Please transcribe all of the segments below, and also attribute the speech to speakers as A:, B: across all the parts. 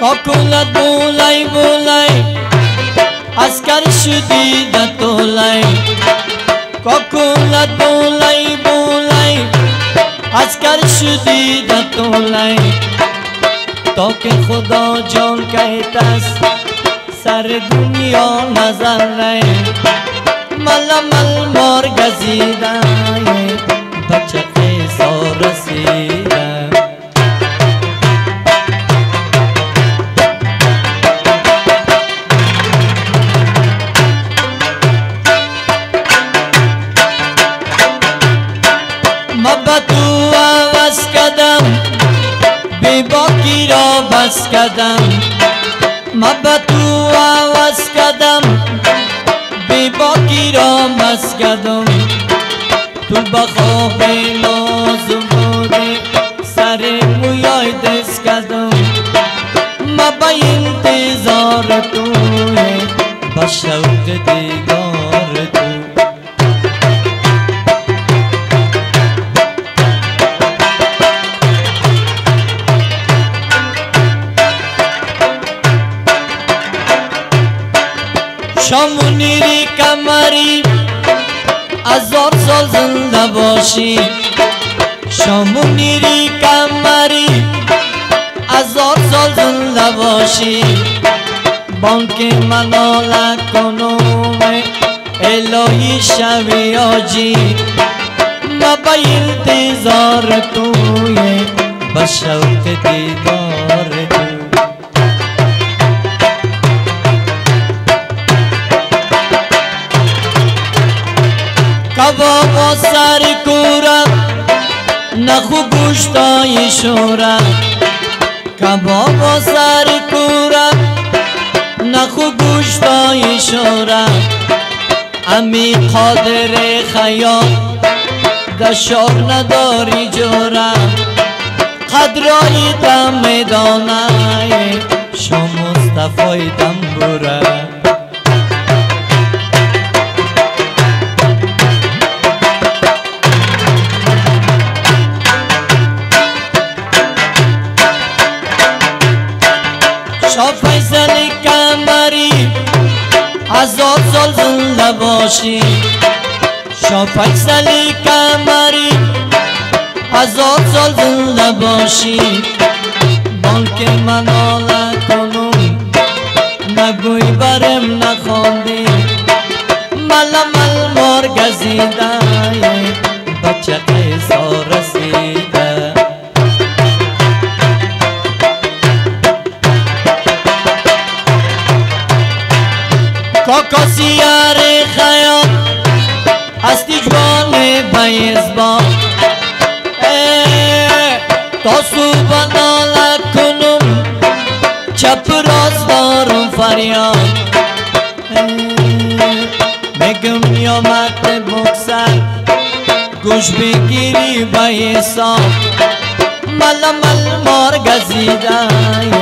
A: کاکولت بولای بولای اسکر شدی دتولای کاکولت بولای بولای اسکر شدی دتولای تا که خدا جان که است سر دنیا نظر رای. مل مل مار گزیده بچه قیسا رسیده بس کدم مبتو عوض کدم بی باکی را بس کدم تو بخواب شامونیری کمری هزار سال زنده باشی شامونیری کمری هزار سال زنده باشی بانک منال کنوم الهی شوی آجی ما با انتظار توی با شوق دیدار کباب و سر کورم نخو گوشتای شورم کباب و سر کورم نخو گوشتای شورم امی قادر خیال دشار نداری جورم قدرای دم دانه شما مصطفی دم بورم کمری هزار سال زنده باشی شاه فیصل کمری هزار سال زنده باشی بانک منال کنم نگوی برم نخواندی مل مل مار گزیده بچه قیسا رسیده کاکاسیار خیال هستی جوان بیزبان تا صبح ناله کنم چپ راست دارم فریاد. بگم یا مکت بکسر گوش بگیری با حساب. مل مل مار گزیده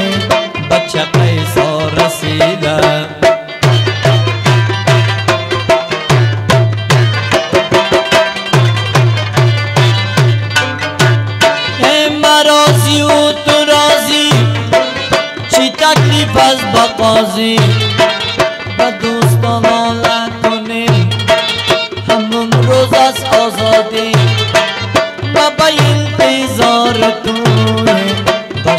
A: مرازی و تو رازی چی تکلیف از با قاضی و دوستان آله کنیم همون روز از آزادی. و با انتظار توی با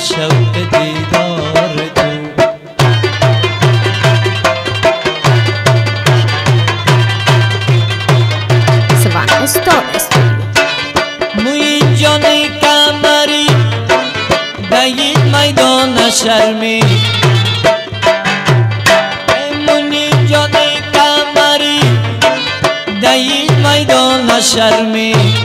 A: शर्मी। मुनि जो का मारी दही मैदो शर्मी।